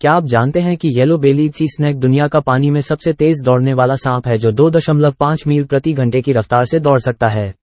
क्या आप जानते हैं कि येलो बेली सी स्नैक दुनिया का पानी में सबसे तेज दौड़ने वाला सांप है जो 2.5 मील प्रति घंटे की रफ्तार से दौड़ सकता है?